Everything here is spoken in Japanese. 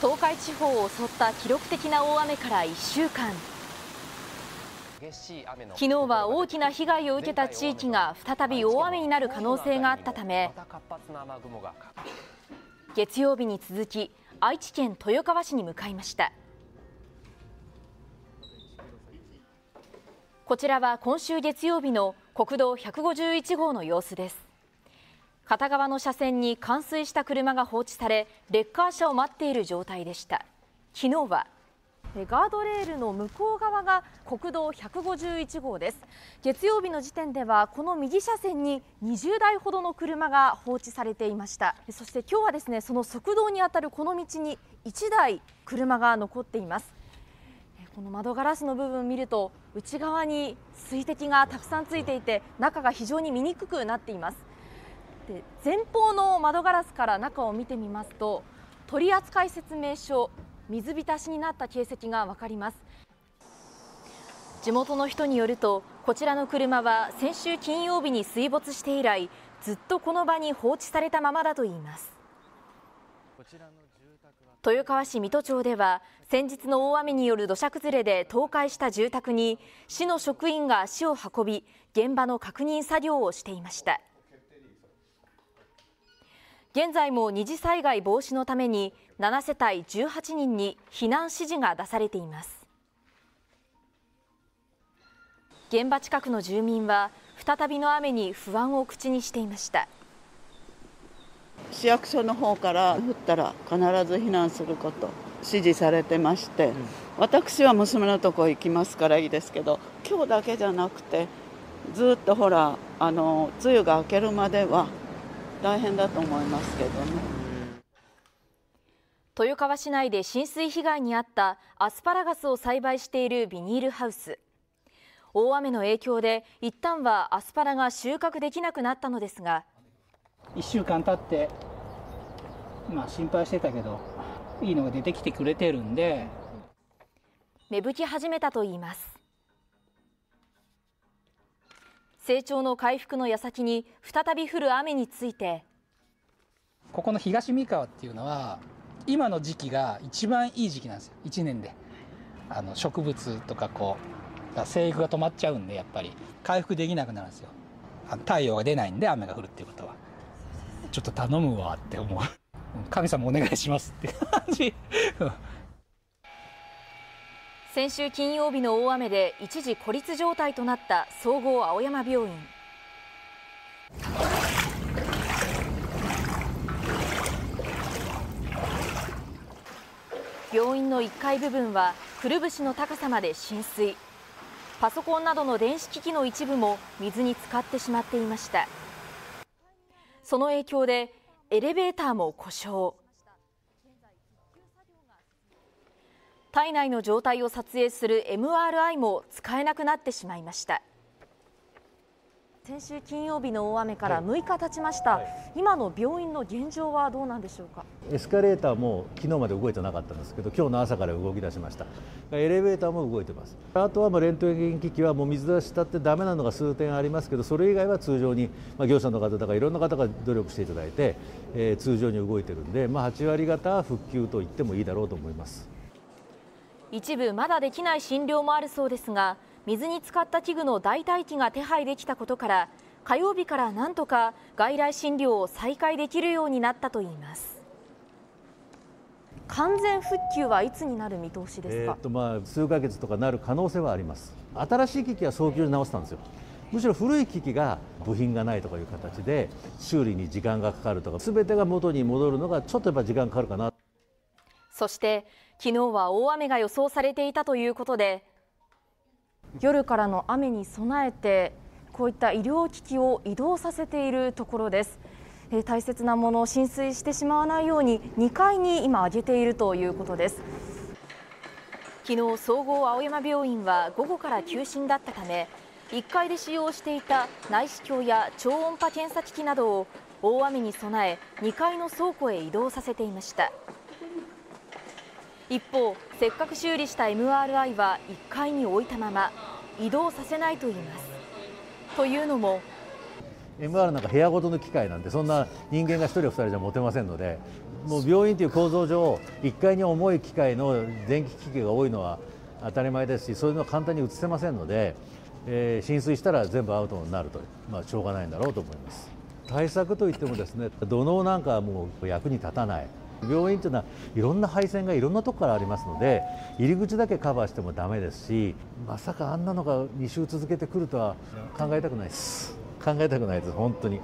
東海地方を襲った記録的な大雨から1週間。昨日は大きな被害を受けた地域が再び大雨になる可能性があったため月曜日に続き愛知県豊川市に向かいました。こちらは今週月曜日の国道151号の様子です。片側の車線に冠水した車が放置されレッカー車を待っている状態でした。昨日はガードレールの向こう側が国道151号です。月曜日の時点ではこの右車線に20台ほどの車が放置されていました。そして今日はですねその側道にあたるこの道に1台車が残っています。この窓ガラスの部分を見ると内側に水滴がたくさんついていて中が非常に見にくくなっています。で前方の窓ガラスから中を見てみますと取扱説明書水浸しになった形跡が分かります。地元の人によるとこちらの車は先週金曜日に水没して以来ずっとこの場に放置されたままだといいます。豊川市水戸町では先日の大雨による土砂崩れで倒壊した住宅に市の職員が足を運び現場の確認作業をしていました。現在も二次災害防止のために7世帯18人に避難指示が出されています。現場近くの住民は再びの雨に不安を口にしていました。市役所の方から降ったら必ず避難すること指示されてまして、うん、私は娘のとこ行きますからいいですけど今日だけじゃなくてずっとほらあの梅雨が明けるまでは大変だと思いますけどね。豊川市内で浸水被害に遭ったアスパラガスを栽培しているビニールハウス。大雨の影響で一旦はアスパラが収穫できなくなったのですが。1週間経ってまあ心配してたけどいいのが出てきてくれてるんで。芽吹き始めたといいます成長の回復の矢先に再び降る雨について。ここの東三河っていうのは今の時期が一番いい時期なんですよ。1年で。あの植物とかこう生育が止まっちゃうんでやっぱり。回復できなくなるんですよ。太陽が出ないんで雨が降るっていうことは。ちょっと頼むわって思う。神様お願いしますって感じ。先週金曜日の大雨で一時孤立状態となった総合青山病院。病院の1階部分はくるぶしの高さまで浸水。パソコンなどの電子機器の一部も水に浸かってしまっていました。その影響でエレベーターも故障。体内の状態を撮影する MRI も使えなくなってしまいました。先週金曜日の大雨から6日経ちました、はい、今の病院の現状はどうなんでしょうか？エスカレーターも昨日まで動いてなかったんですけど今日の朝から動き出しました。エレベーターも動いてます。あとはもうレントゲン機器はもう水出したってダメなのが数点ありますけどそれ以外は通常に、まあ、業者の方とかいろんな方が努力していただいて、えー、通常に動いてるんで、まあ、8割方復旧と言ってもいいだろうと思います一部まだできない診療もあるそうですが水に浸かった器具の代替機が手配できたことから火曜日からなんとか外来診療を再開できるようになったといいます。完全復旧はいつになる見通しですか、えー、とまあ数ヶ月とかなる可能性はあります。新しい機器は早急に直したんですよ。むしろ古い機器が部品がないとかいう形で修理に時間がかかるとか全てが元に戻るのがちょっとやっぱ時間かかるかな。そして昨日は大雨が予想されていたということで夜からの雨に備えてこういった医療機器を移動させているところです。えー、大切なものを浸水してしまわないように2階に今上げているということです。昨日総合青山病院は午後から休診だったため1階で使用していた内視鏡や超音波検査機器などを大雨に備え2階の倉庫へ移動させていました一方せっかく修理した MRI は1階に置いたまま移動させないといいます。というのも MR なんか部屋ごとの機械なんでそんな人間が1人2人じゃ持てませんのでもう病院という構造上1階に重い機械の電気機器が多いのは当たり前ですしそういうのは簡単に移せませんので、えー、浸水したら全部アウトになると、まあ、しょうがないんだろうと思います。対策といってもですね土のうなんかはもう役に立たない病院というのはいろんな配線がいろんなとこからありますので入り口だけカバーしてもダメですしまさかあんなのが2週続けてくるとは考えたくないです考えたくないです本当に。